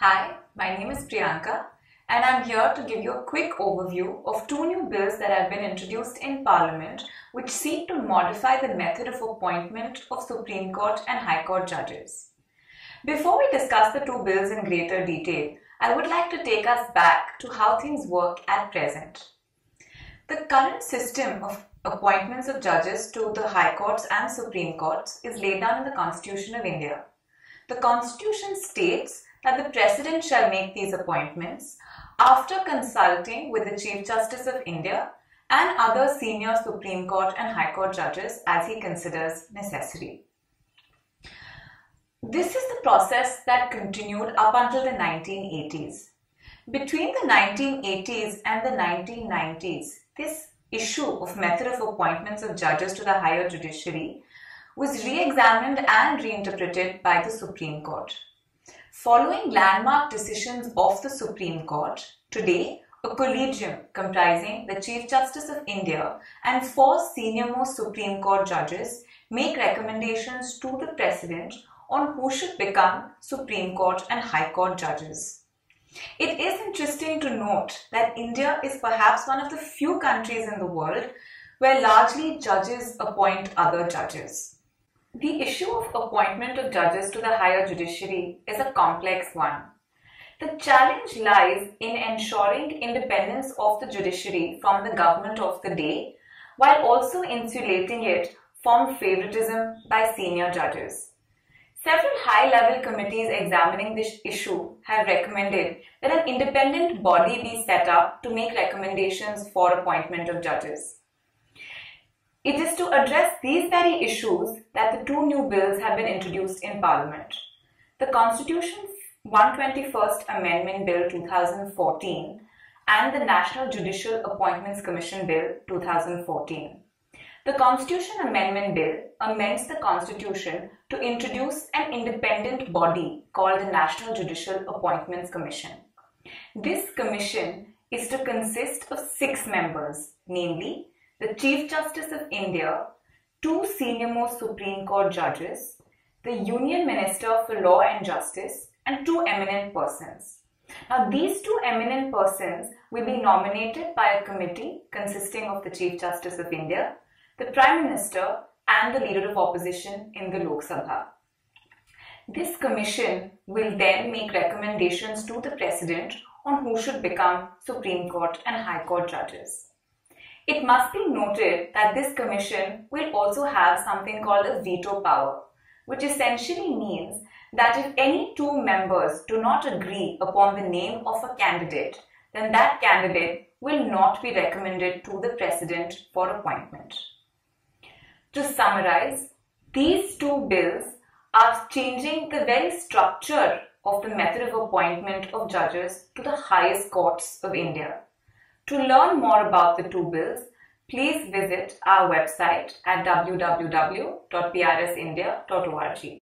Hi, my name is Prianka and I'm here to give you a quick overview of two new bills that have been introduced in Parliament which seek to modify the method of appointment of Supreme Court and High Court judges. Before we discuss the two bills in greater detail, I would like to take us back to how things work at present. The current system of appointments of judges to the High Courts and Supreme Courts is laid down in the Constitution of India. The Constitution states that the President shall make these appointments after consulting with the Chief Justice of India and other senior Supreme Court and High Court judges as he considers necessary. This is the process that continued up until the 1980s. Between the 1980s and the 1990s, this issue of method of appointments of judges to the higher judiciary was re-examined and reinterpreted by the Supreme Court. Following landmark decisions of the Supreme Court, today a collegium comprising the Chief Justice of India and four senior-most Supreme Court judges make recommendations to the President on who should become Supreme Court and High Court judges. It is interesting to note that India is perhaps one of the few countries in the world where largely judges appoint other judges. The issue of appointment of judges to the higher judiciary is a complex one. The challenge lies in ensuring independence of the judiciary from the government of the day while also insulating it from favoritism by senior judges. Several high-level committees examining this issue have recommended that an independent body be set up to make recommendations for appointment of judges. It is to address these very issues that the two new bills have been introduced in Parliament. The Constitution's 121st Amendment Bill 2014 and the National Judicial Appointments Commission Bill 2014. The Constitution Amendment Bill amends the Constitution to introduce an independent body called the National Judicial Appointments Commission. This commission is to consist of six members, namely the Chief Justice of India, two senior-most Supreme Court judges, the Union Minister for Law and Justice, and two eminent persons. Now, these two eminent persons will be nominated by a committee consisting of the Chief Justice of India, the Prime Minister, and the Leader of Opposition in the Lok Sabha. This commission will then make recommendations to the President on who should become Supreme Court and High Court judges. It must be noted that this commission will also have something called a veto power, which essentially means that if any two members do not agree upon the name of a candidate, then that candidate will not be recommended to the president for appointment. To summarize, these two bills are changing the very structure of the method of appointment of judges to the highest courts of India. To learn more about the two bills, please visit our website at www.prsindia.org.